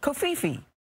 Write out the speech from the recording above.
Kofifi.